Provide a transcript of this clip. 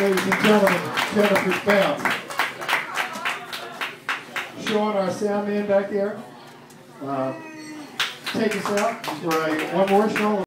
ladies and gentlemen, Jennifer Bell. Sean, our sound man back there, uh, take us out Right. one more Sean.